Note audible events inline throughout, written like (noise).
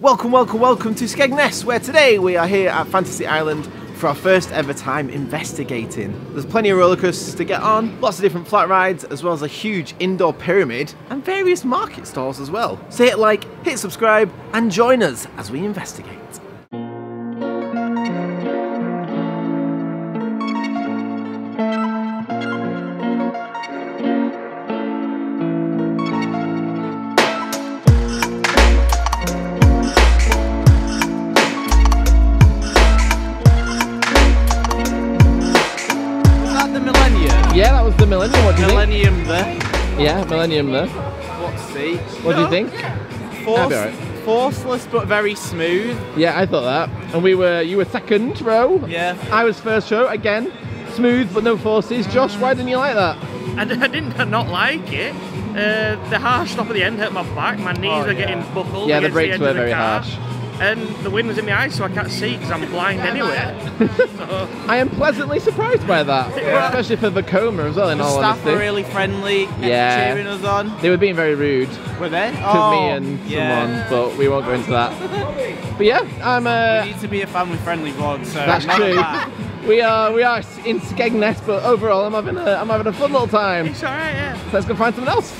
Welcome, welcome, welcome to Skegness, where today we are here at Fantasy Island for our first ever time investigating. There's plenty of roller coasters to get on, lots of different flat rides, as well as a huge indoor pyramid and various market stalls as well. So it like, hit subscribe, and join us as we investigate. Millennium there. Let's see. What do you think? Force, That'd be alright. Forceless but very smooth. Yeah, I thought that. And we were, you were second row. Yeah. I was first row again. Smooth but no forces. Josh, why didn't you like that? I didn't (laughs) not like it. Uh, the harsh stop at the end hurt my back. My knees Oh, were yeah. getting buckled. Yeah, the brakes end were the very car. harsh. And the wind was in my eyes, so I can't see because I'm blind anyway. so, (laughs) I am pleasantly surprised by that, (laughs) Yeah. especially for Vekoma as well. In The all staff honesty, were really friendly, Yeah. cheering us on. they were being very rude Were they? to oh, me and yeah. someone, but we won't go into that. (laughs) But yeah, I'm. Uh, We need to be a family-friendly vlog, so That's none true. that. We are we are in Skegness, but overall I'm having a I'm having a fun little time. it's alright, yeah. So let's go find something else.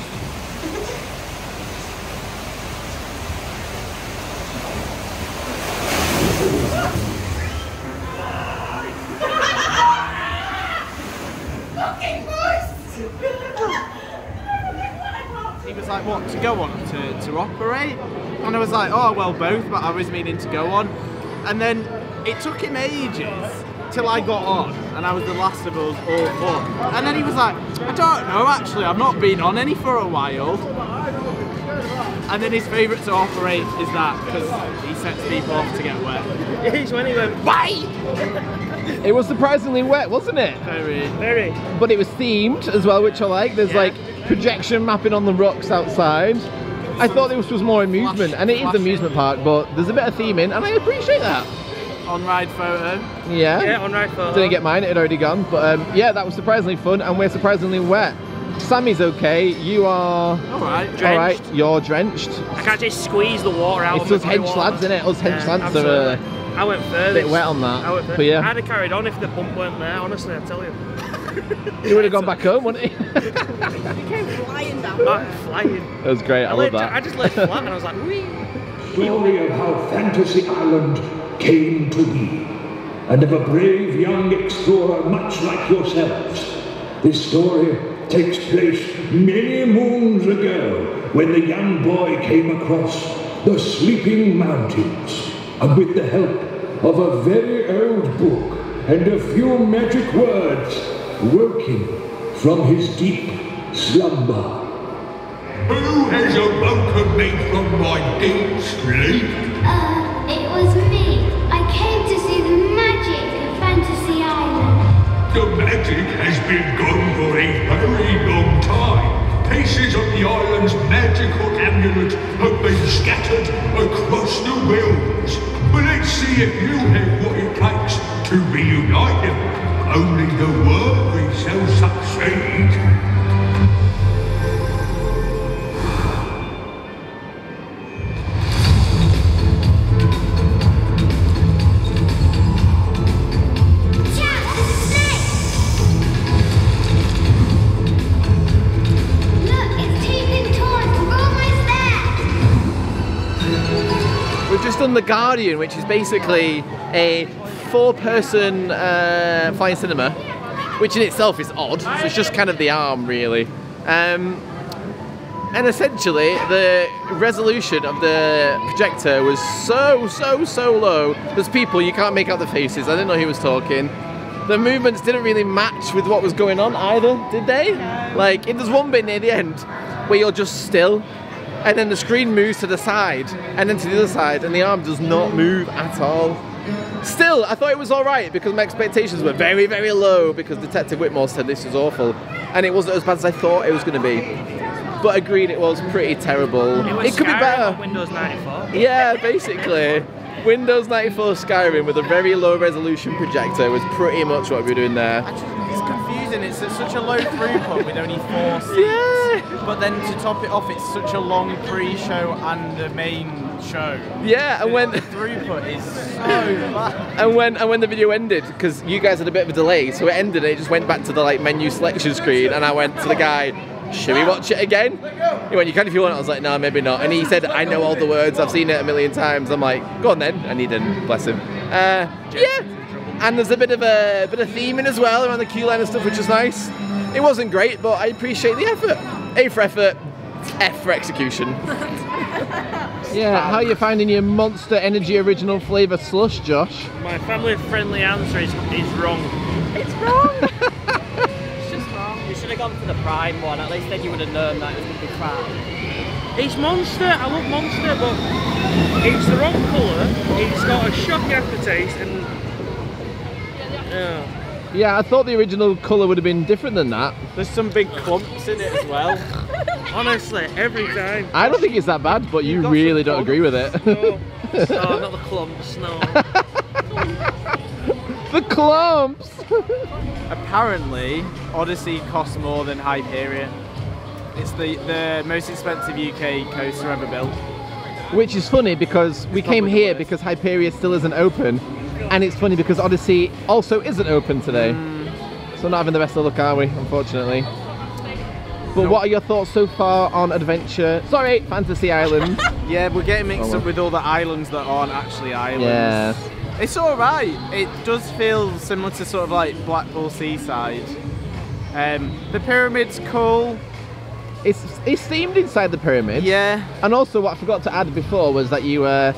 He was like, what, to go on, to, to operate? And I was like, oh, well, both, but I was meaning to go on. And then it took him ages till I got on, and I was the last of us all up. And then he was like, I don't know, actually, I've not been on any for a while. And then his favourite to operate is that, because he sets people off to get wet. (laughs) It's when he went, bye! (laughs) It was surprisingly wet, wasn't it? Very. Very. But it was themed as well, which I like. There's Yeah. like projection mapping on the rocks outside. I thought this was more amusement, and it is amusement park, but there's a bit of theming, and I appreciate that. On-ride photo. Yeah. Yeah, on right photo. Didn't get mine; it had already gone. But um, yeah, that was surprisingly fun, and we're surprisingly wet. Sammy's okay. You are Alright. all right. You're drenched. I can't just squeeze the water out It's of us hench water. lads, isn't it? Us hench Yeah, lads are uh. I went further. a bit wet on that. I went. But yeah, I'd have carried on if the pump weren't there, honestly, I tell you. (laughs) you would have gone back home, wouldn't he? (laughs) he came flying. Down, flying. That was great. I, I, love that. I just lay flat and I was like, wee. story of how Fantasy Island came to be, and of a brave young explorer much like yourselves. This story takes place many moons ago when the young boy came across the Sleeping Mountains, and with the help of a very old book and a few magic words, woke him from his deep slumber. Who has awoken me from my deep sleep? Uh, it was me. I came to see the magic of Fantasy Island. The magic has been gone for a very long time. Pieces of the island's magical amulet have been scattered across the realms. But let's see if you have what it takes to reunite them. Only the worthy shall succeed. We've just done The Guardian, which is basically a four-person uh, flying cinema, which in itself is odd. So it's just kind of the arm, really. Um, and essentially, the resolution of the projector was so, so, so low. There's people you can't make out the faces. I didn't know who was talking. The movements didn't really match with what was going on either, did they? Like, there's one bit near the end where you're just still, and then the screen moves to the side, and then to the other side, and the arm does not move at all. Still, I thought it was alright because my expectations were very, very low because Detective Whitmore said this was awful, and it wasn't as bad as I thought it was going to be. But agreed, it was pretty terrible. It, was could be better. Windows 94. Yeah, basically. Windows 94 Skyrim with a very low resolution projector was pretty much what we were doing there. It's. It's at such a low throughput with only four (laughs) seats. Yeah. But then to top it off, it's such a long pre-show and the main show. Yeah, and when The throughput is so bad. (laughs) and when and when the video ended, because you guys had a bit of a delay, so it ended. and It just went back to the like menu selection screen, and I went to the guy. Should we watch it again? He went, you can if you want. I was like, no, maybe not. And he said, I know all the words. I've seen it a million times. I'm like, go on then. And he didn't. Bless him. Uh, yeah. And there's a bit of a bit of theming as well around the queue line and stuff, which is nice. It wasn't great, but I appreciate the effort. A for effort, F for execution. (laughs) Yeah, how are you finding your Monster Energy original flavour slush, Josh? My family friendly answer is, is wrong. It's wrong. (laughs) it's just wrong. You should have gone for the prime one. At least then you would have known that it was going to be prime. It's Monster, I love Monster, but it's the wrong colour. It's got a shocking aftertaste and. Yeah. Yeah, I thought the original colour would have been different than that. There's some big clumps in it as well. (laughs) Honestly, every time. I don't think it's that bad, but you got really don't agree with it. No. (laughs) Oh, not the clumps, no. (laughs) the clumps! Apparently, Odyssey costs more than Hyperia. It's the, the most expensive UK coaster ever built. Which is funny because we came here because Hyperia still isn't open, and it's funny because Odyssey also isn't open today. So we're not having the best of luck, are we? Unfortunately. But what are your thoughts so far on Adventure? Sorry, Fantasy Island. (laughs) Yeah, we're getting mixed Oh, up with all the islands that aren't actually islands. yeah. It's alright. It does feel similar to sort of like Blackpool Seaside. Um, the pyramid's cool. It's it's themed inside the pyramid. Yeah. And also, what I forgot to add before was that you uh,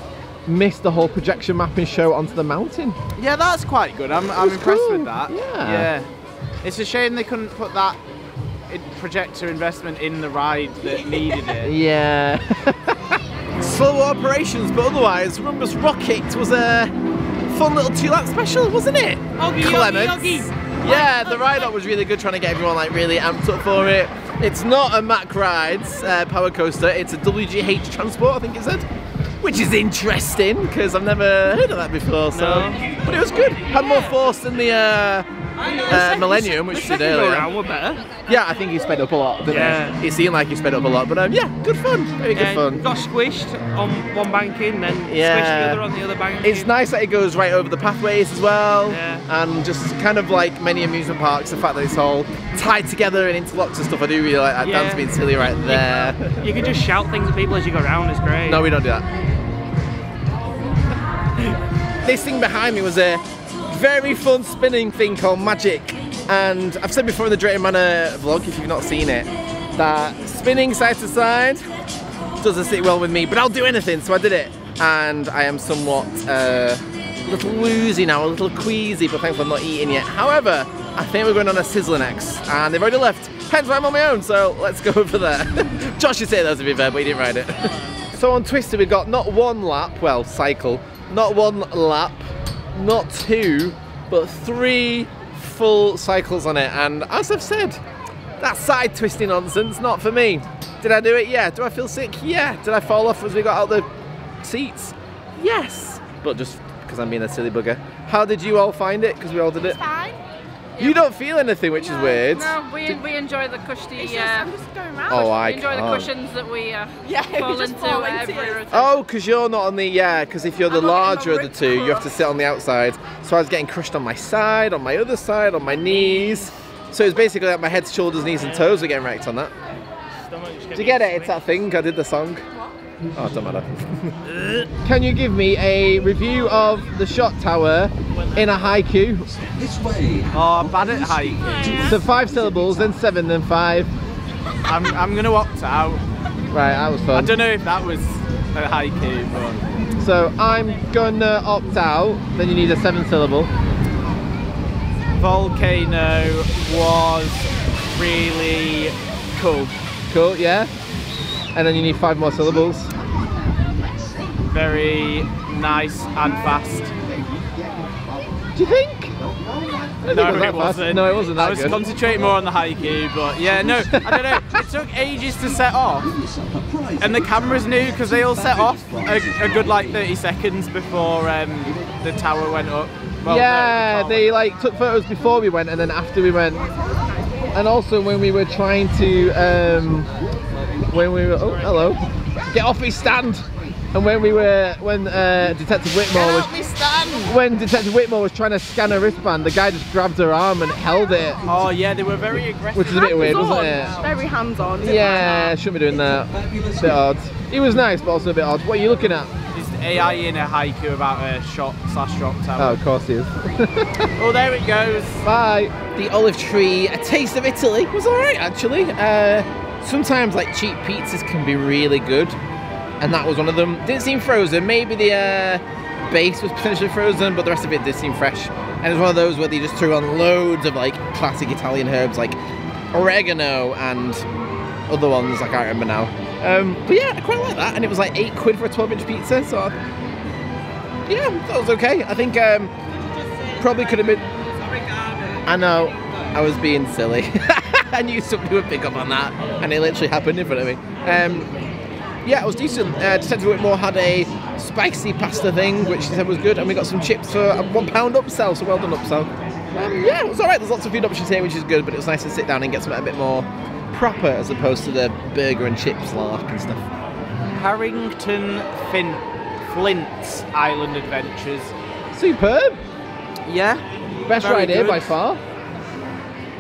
missed the whole projection mapping show onto the mountain. Yeah, that's quite good. I'm, I'm impressed cool. with that. Yeah. Yeah. It's a shame they couldn't put that projector investment in the ride that needed it. (laughs) Yeah. (laughs) Slow operations, but otherwise, Rhombus Rocket was a fun little two-lap special, wasn't it? Oggy, Clements. oggy, oggy. Yeah, the ride up was really good, trying to get everyone like really amped up for it. It's not a Mack Rides uh, power coaster; it's a WGH Transport, I think it said, which is interesting because I've never heard of that before. So, No. but it was good. Had more force than the uh, uh, Millennium, which the we did second go earlier. round were better. Yeah, I think he sped up a lot. Didn't Yeah. he? It seemed like he sped up a lot, but um, yeah, good fun. Very good Yeah, fun. Got squished on one banking, then squished Yeah. the other on the other banking. It's nice that it goes right over the pathways as well, Yeah. and just kind of like many amusement parks, the fact that it's all tied together and interlocked and stuff. I do really like that. Yeah. Dan's being silly right there. You can just shout things at people as you go around. It's great. no, we don't do that. This thing behind me was a very fun spinning thing called Magic, and I've said before in the Drayton Manor vlog, if you've not seen it, that spinning side to side doesn't sit well with me, but I'll do anything, so I did it. And I am somewhat uh, a little woozy now, a little queasy, but thankfully I'm not eating yet. However, I think we're going on a Sizzler next, and they've already left, hence why I'm on my own, so let's go (laughs) over there. Josh should say that was to be fair, but he didn't ride it. (laughs) so on Twister we got not one lap, well, cycle, not one lap, not two, but three full cycles on it, and as I've said, that side twisting nonsense, not for me. Did I do it? Yeah. Do I feel sick? Yeah. Did I fall off as we got out the seats? Yes. But just because I'm being a silly bugger. How did you all find it? Because we all did it. Fine. You don't feel anything, which is weird. No, we, we enjoy the cushy. Uh, I'm just going around. Oh, I we enjoy can't. cushions that we uh, (laughs) Yeah, fall just into fall into every rotation. Oh, because you're not on the yeah. Because if you're the I'm larger of the two, you have to sit on the outside. So I was getting crushed on my side, on my other side, on my knees. So it's basically like my head, shoulders, knees, and toes were getting wrecked on that. Do you get it? It's that thing. I did the song. Oh, it don't matter. Can you give me a review of the shot tower in a haiku? This way. Oh, I'm bad at hiking. So five syllables, then seven, then five. I'm, I'm going to opt out. Right, that was fun. I don't know if that was a haiku, but So I'm gonna opt out. Then you need a seven syllable. Volcano was really cool. Cool, yeah. And then you need five more syllables. Very nice and fast. Do you think? I don't think No, it it wasn't. No, it wasn't that I was good. concentrating more on the haiku, but yeah, no, I don't know. (laughs) It took ages to set off, and the cameras knew because they all set off a, a good like 30 seconds before um, the tower went up. Well, no, yeah, the they like took photos before we went and then after we went. And also when we were trying to, um, when we were, oh hello, get off his stand. And when we were, when uh, Detective Whitmore was, me stand! when Detective Whitmore was trying to scan her wristband, the guy just grabbed her arm and held it, Oh yeah, they were very aggressive. which is a bit weird, wasn't it? Very hands-on. Yeah, shouldn't be doing that. Bit odd. He was nice, but also a bit odd. What are you looking at? It's AI in a haiku about a shop slash shop Oh, of course he is. (laughs) Oh, there it goes. Bye. The olive tree, a taste of Italy, was alright actually. Uh, sometimes like cheap pizzas can be really good, and that was one of them. Didn't seem frozen. Maybe the uh, base was potentially frozen, but the rest of it did seem fresh. And it was one of those where they just threw on loads of like classic Italian herbs like oregano and other ones like I can't remember now. Um, but yeah, I quite like that, and it was like eight quid for a 12-inch pizza. So I- yeah, that was okay. I think um, probably could have been. I know, I was being silly. (laughs) I knew somebody would pick up on that, and it literally happened in front of me. Um, yeah, it was decent. Uh, Detective Whitmore had a spicy pasta thing, which he said was good, and we got some chips for a one pound upsell, so well done upsell. Um, yeah, it was alright. There's lots of food options here, which is good, but it was nice to sit down and get something a bit more proper as opposed to the burger and chips lark and stuff. Harrington Fin Flint's Island Adventures. Superb. Yeah. Best Very ride here by far.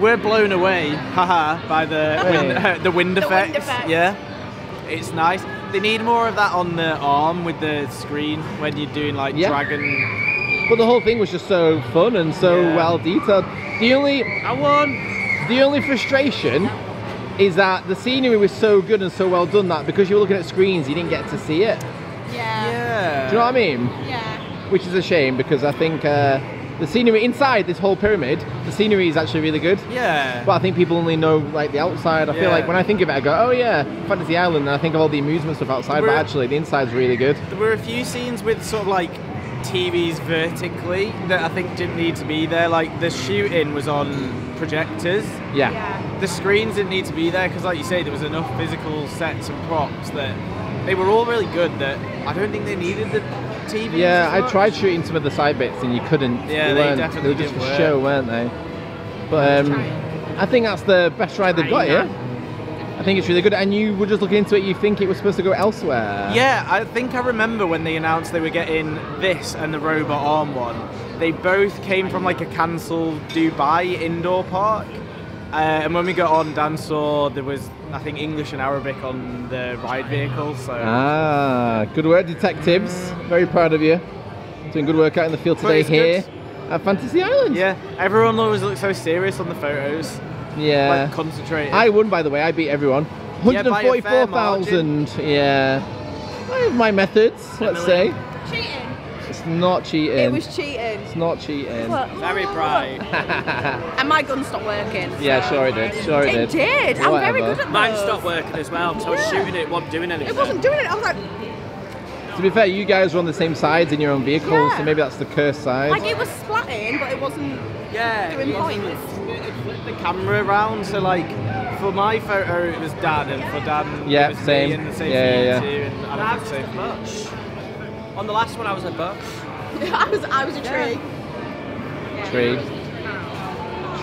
We're blown away, haha, by the wind, Hey. (laughs) the wind The effects. wind effects. Yeah, it's nice. They need more of that on the arm with the screen when you're doing like Yeah. dragon. But the whole thing was just so fun and so Yeah. well detailed. The only I won. The only frustration is that the scenery was so good and so well done that because you were looking at screens, you didn't get to see it. Yeah. Yeah. Do you know what I mean? Yeah. Which is a shame because I think uh, the scenery inside this whole pyramid, the scenery is actually really good. Yeah. But I think people only know like the outside. I feel like when I think of it, I go, oh yeah, Fantasy Island, and I think of all the amusement stuff outside. But actually, the inside's really good. There were a few scenes with sort of like TVs vertically that I think didn't need to be there. Like the shooting was on projectors. Yeah. Yeah. The screens didn't need to be there because, like you say, there was enough physical sets and props that they were all really good. That I don't think they needed the TV. Yeah, I tried shooting some of the side bits and you couldn't. Yeah, they definitely were just for work. show, weren't they? But um, I think that's the best ride they've got here. I think it's really good. And you were just looking into it, you think it was supposed to go elsewhere. Yeah, I think I remember when they announced they were getting this and the robot arm one. They both came from like a cancelled Dubai indoor park. Uh, and when we got on, Dan saw there was, I think, English and Arabic on the ride vehicle. So Ah, good work, detectives. Very proud of you. Doing good work out in the field today here good. at Fantasy Island. yeah, everyone always looks so serious on the photos, Yeah. like concentrated. I won, by the way. I beat everyone. Yeah, by a fair 144,000. Yeah. I have my methods, let's say. Cheating. It's not cheating. It was cheating. It's not cheating. Look. Very bright. (laughs) And my gun stopped working. Yeah, sure it did. Sure it, It did. I'm very good at Mine those. stopped working as well, so I was Yeah. shooting it, it wasn't doing anything. It wasn't doing it. I was like, To be fair, you guys were on the same sides in your own vehicles, Yeah. so maybe that's the cursed side. like it was splatting, but it wasn't. Yeah, Doing points. it flipped the camera around. So like, for my photo it was Dan, and for Dan Yeah, it was same. Me, and the same Yeah, for you yeah, too, and I Adam was the a same. bush. On the last one, I was a bush. (laughs) I was. I was a tree. Tree.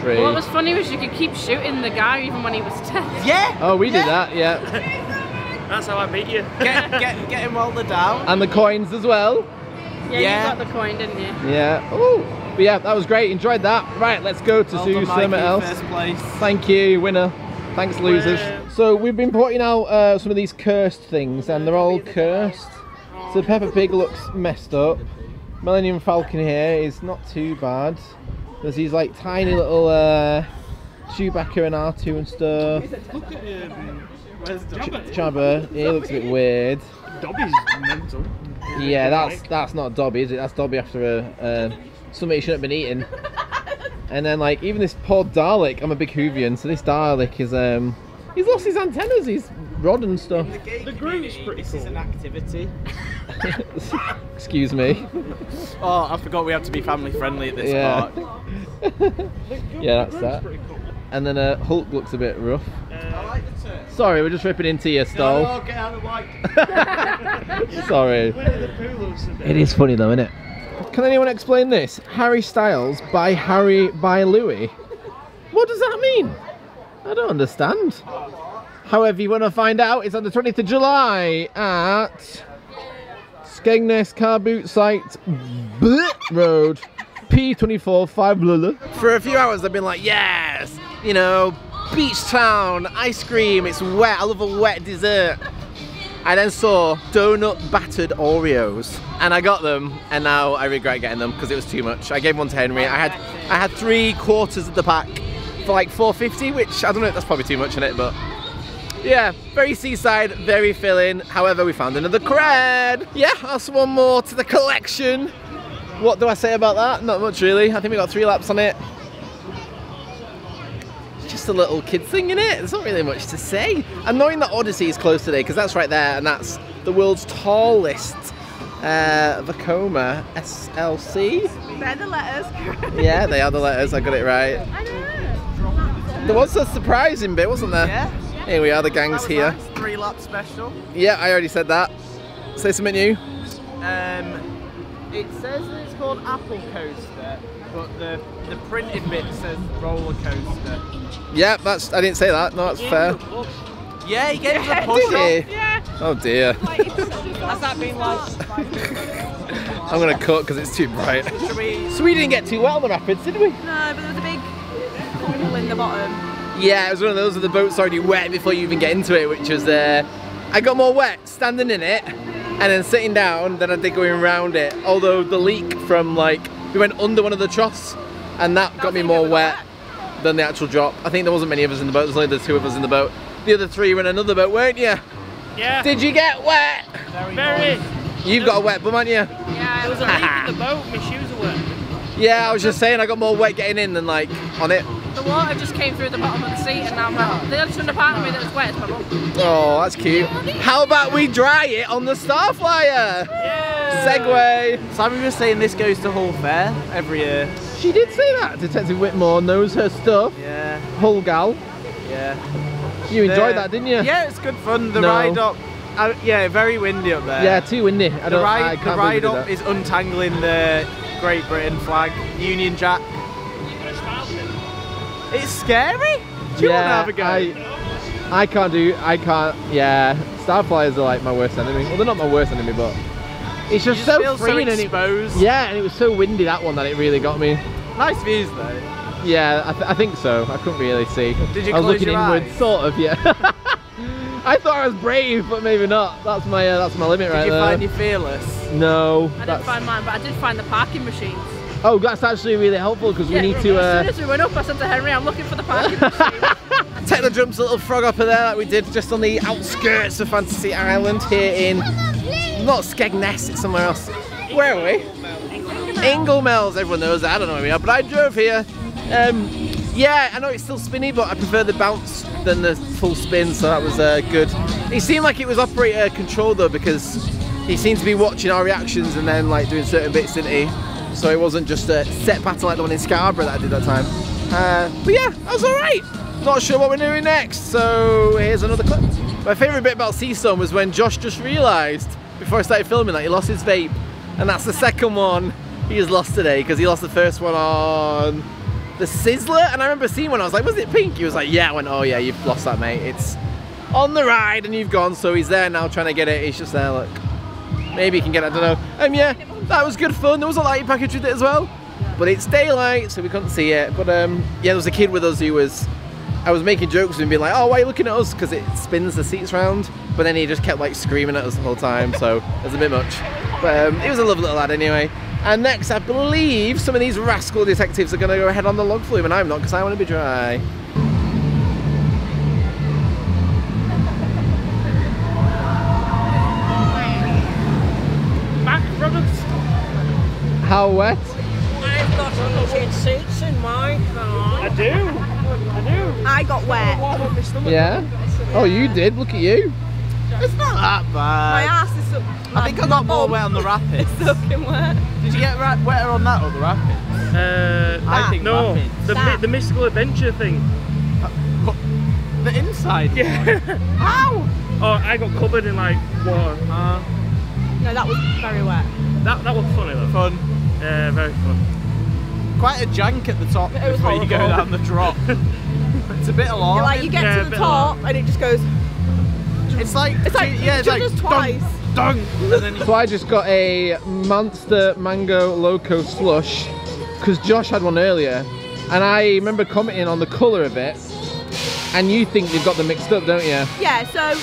Tree. What was funny was you could keep shooting the guy even when he was dead. Yeah. Oh, we did that, yeah. That's how I beat you. (laughs) Get get get him while they're down. And the coins as well. Yeah, Yeah. you got the coin, didn't you? Yeah. Oh, but yeah, that was great. Enjoyed that. Right, let's go to Well do done, something else. First place. Thank you, winner. Thanks, losers. So we've been pointing out uh, some of these cursed things, and they're all cursed. So Peppa Pig looks messed up. Millennium Falcon here is not too bad. There's these like tiny little uh, Chewbacca and R2 and stuff. Look at him. Where's Ch- Jabba, he looks a bit weird. Dobby's mental. Yeah, that's that's not Dobby, is it? That's Dobby after a uh, something he shouldn't have been eating. And then like even this poor Dalek, I'm a big Whovian, so this Dalek is um he's lost his antennas, he's rod and stuff. The Groot's pretty This cool. is an activity. (laughs) Excuse me. (laughs) Oh, I forgot we have to be family friendly at this Yeah. park. (laughs) Yeah, that's that. And then uh, Hulk looks a bit rough. I like the turn. Sorry, we're just ripping into your stall. Oh, get out of the way. Sorry. It is funny though, isn't it? Can anyone explain this? Harry Styles by Harry by Louis. What does that mean? I don't understand. However, you want to find out, it's on the 20th of July at Skegness Car Boot Site Road P24 5 Lula. For a few hours, I've been like, yes, you know, beach town, ice cream, it's wet, I love a wet dessert. I then saw donut battered Oreos and I got them and now I regret getting them because it was too much. I gave one to Henry. I had I had three quarters of the pack for like 450, which I don't know, that's probably too much in it, but yeah, very seaside, very filling. However, we found another cred. Yeah, that's one more to the collection. What do I say about that? Not much really. I think we got three laps on it. It's just a little kid thing in it. There's not really much to say. And knowing that Odyssey is close today, because that's right there, and that's the world's tallest uh, Vekoma SLC. They're the letters. (laughs) Yeah, they are the letters. I got it right. I know. There was a surprising bit, wasn't there? Yeah. Here we are, the That gang's was here. nice. Three lap special. Yeah, I already said that. Say something new. Um, it says that it's called Apple Coaster, but the the printed bit says roller coaster. Yeah, that's. I didn't say that. No, that's fair. Yeah, he gave us a Did push he? Yeah. Oh dear. (laughs) Has that been like? I'm gonna cut because it's too bright. Should we? So we didn't get too well on the rapids, did we? No, but there was a big pool in the bottom. Yeah, it was one of those where the boat's already wet before you even get into it, which was uh, I got more wet standing in it and then sitting down than I did going around it. Although the leak from like we went under one of the troughs and that got me more wet than the actual drop. I think there wasn't many of us in the boat. There's only the two of us in the boat. The other three were in another boat, weren't you? Yeah. Did you get wet? Very. You've got a wet bum, haven't you? Yeah, it was a leak in the boat. My shoes wet. Yeah, I was just saying I got more wet getting in than like on it. the water just came through the bottom of the seat and now I'm like, the only part of me that was wet is my bum. Oh, that's cute. How about we dry it on the Starflyer? Segway. Sammy was saying this goes to Hull Fair every year. She did say that. Detective Whitmore knows her stuff. Yeah, Hull gal. yeah. You enjoyed The- that, didn't you? Yeah, it's good fun. The No. ride up. Uh, yeah, very windy up there. Yeah, too windy. I the don't. I ride, can't the ride up did is untangling the Great Britain flag, Union Jack. It's scary. Do you want to yeah, have a go? I, I can't do. I can't. Yeah, Starflyers are like my worst enemy. Well, they're not my worst enemy, but it's just, You so feel so and it, exposed. yeah, and it was so windy that one that it really got me. Nice views though. Yeah, I, th- I think so. I couldn't really see. Did you I was looking your inwards, eyes? sort of. Yeah. (laughs) I thought I was brave, but maybe not. That's my uh, that's my limit right Did right you there. find you fearless? no. I didn't find mine, but I did find the parking machines. Oh, that's actually really helpful because we need to. As Uh, soon as we went up, I said to Henry, I'm looking for the parking (laughs) machine. Take the jumps, a little frog up there that we did just on the outskirts of Fantasy Island here in not Skegness, it's somewhere else. Where are we? Ingoldmells, everyone knows that. I don't know where we are, but I drove here. Um, yeah, I know it's still spinny, but I prefer the bounce than the full spin, so that was uh, good. It seemed like it was operator control though, because he seemed to be watching our reactions and then like doing certain bits, didn't he? So it wasn't just a set pattern like the one in Scarborough that I did that time. Uh, but yeah, that was alright. Not sure what we're doing next, so here's another clip. My favourite bit about Sea Storm was when Josh just realised before I started filming that he lost his vape, and that's the second one he has lost today because he lost the first one on the Sizzler, and I remember seeing one. I was like, "Was it pink?" He was like, "Yeah." I went, "Oh yeah, you've lost that, mate. It's on the ride, and you've gone." So he's there now, trying to get it. He's just there. Look, maybe he can get it. I don't know. Um, yeah, that was good fun. There was a light package with it as well, but it's daylight, so we couldn't see it. But um, yeah, there was a kid with us who was. I was making jokes with him, being like, "Oh, why are you looking at us?" Because it spins the seats round. But then he just kept like screaming at us the whole time, so it was a bit much. But um, he was a lovely little lad anyway. And next, I believe some of these rascal detectives are going to go ahead on the log flume, and I'm not because I want to be dry. Mac products. how wet? I've got heated seats in my car. I do. I do. I got wet. Yeah. Oh, you did. Look at you. It's not that bad. My bad. ass is so. I think I got more wet on the rapids. soaking wet. Did you get ra- wetter on that or the rapids? Uh, I think no, rapids. the, the mystical adventure thing. The inside. Yeah. (laughs) Ow! oh, I got covered in like water. Uh, No, that was very wet. That that was funny though. fun. Yeah, very fun. Quite a jank at the top It was before you go down the drop. (laughs) it's a bit alarming. You're like you get Yeah, to the bit top and it just goes. It's like, It's like yeah, it's like just dunk, dunk, and then he So I just got a Monster Mango Loco slush because Josh had one earlier, and I remember commenting on the colour of it. And you think you've got them mixed up, don't you? Yeah, so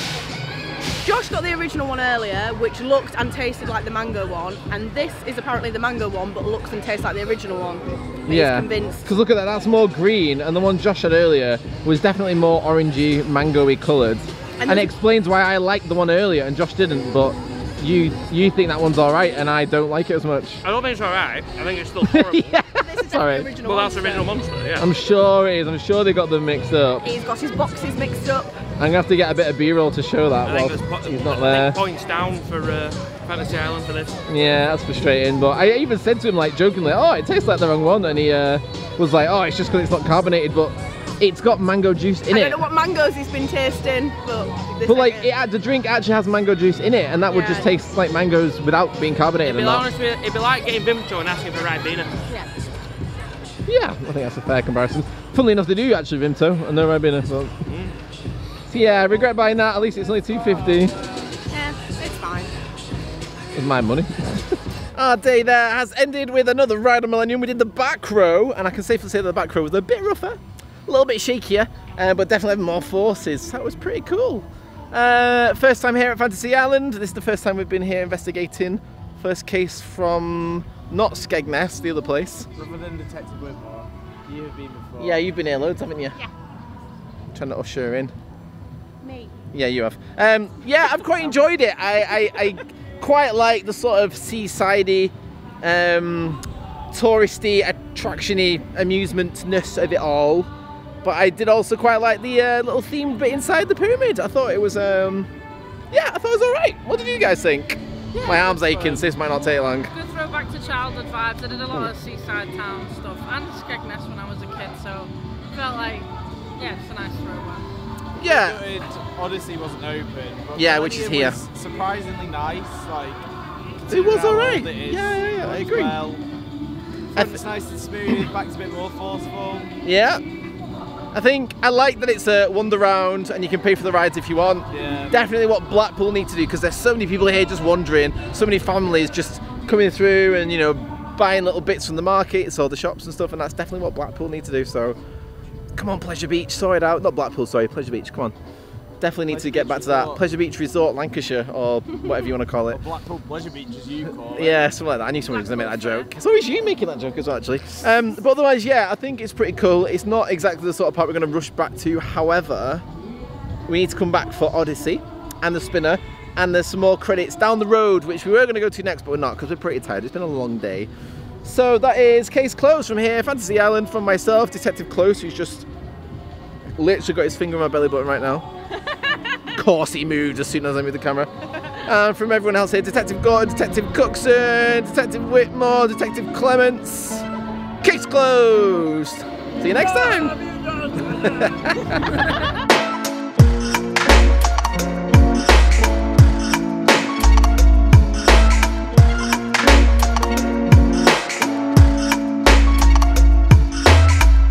Josh got the original one earlier, which looked and tasted like the mango one, and this is apparently the mango one, but looks and tastes like the original one. But he's yeah. convinced. Because look at that, that's more green, and the one Josh had earlier was definitely more orangey, mango-y coloured. And And, it explains why I liked the one earlier and Josh didn't, but you you think that one's alright and I don't like it as much. I don't think it's alright. I think it's still (laughs) horrible. yeah, sorry. the original Well, that's the original monster, yeah. I'm sure it is. I'm sure they got them mixed up. He's got his boxes mixed up. I'm gonna have to get a bit of B-roll to show that I think whilst there's po- he's not there. points down for uh, Fantasy Island for this. Yeah, that's frustrating. But I even said to him like jokingly, "Oh, it tastes like the wrong one," and he uh, was like, "Oh, it's just because it's not carbonated, but it's got mango juice in I it." don't know what mangoes he's been tasting, but But like, it, the drink actually has mango juice in it, and that would just taste like mangoes without being carbonated It'd be, honest with you, it'd be like getting Vimto and asking for Ribena. Yeah. Yeah, I think that's a fair comparison. Funnily enough, they do actually Vimto, and no Ribena. But... So yeah, I regret buying that. At least it's only 250. Yeah, it's fine. It's my money. (laughs) Our day there has ended with another ride on Millennium. We did the back row, and I can safely say that the back row was a bit rougher, a little bit shakier, uh, but definitely having more forces. That was pretty cool. Uh, first time here at Fantasy Island. This is the first time we've been here investigating. First case from not Skegness, the other place. Other than Detective Whitmore, you have been before. Yeah, you've been here loads, haven't you? Yeah. Trying to usher her in. Me. Yeah, you have. Um, yeah, I've quite enjoyed it. I, I, I quite like the sort of seasidey, um, touristy, attractiony amusementness of it all. But I did also quite like the uh, little themed bit inside the pyramid. I thought it was, um, yeah, I thought it was all right. What did you guys think? My arm's aching, so this might not take long. Good throwback to childhood vibes. I did a lot of seaside town stuff and Skegness when I was a kid, so felt like, yeah, it's a nice throwback. Yeah. Gutted Odyssey wasn't open. But Yeah, which is Millennium here. Was surprisingly nice. Like It was alright. old it is, Yeah, yeah, yeah, I agree. Well. I th- it's nice and smooth. Back's a bit more forceful. Yeah. I think I like that it's a wander round and you can pay for the rides if you want. Yeah. Definitely what Blackpool need to do because there's so many people here just wandering, so many families just coming through and you know buying little bits from the markets or the shops and stuff, and that's definitely what Blackpool need to do. So come on, Pleasure Beach, sort it out. Not Blackpool, sorry, Pleasure Beach. Come on. Definitely need to get Beach back to that. Resort. Pleasure Beach Resort, Lancashire, or (laughs) whatever you want to call it. Blackpool Pleasure Beach, as you call it. Yeah, something like that. I knew someone was going to make that joke. It's always you making that joke as well, actually. Um, but otherwise, yeah, I think it's pretty cool. It's not exactly the sort of part we're going to rush back to. However, we need to come back for Odyssey and the Spinner, and there's some more credits down the road, which we were going to go to next, but we're not because we're pretty tired. It's been a long day. So that is case closed from here. Fantasy Island from myself, Detective Close, who's just literally got his finger on my belly button right now. He moved as soon as I moved the camera. And (laughs) uh, from everyone else here, Detective Gordon, Detective Cookson, Detective Whitmore, Detective Clements. Case closed. See you next time. (laughs)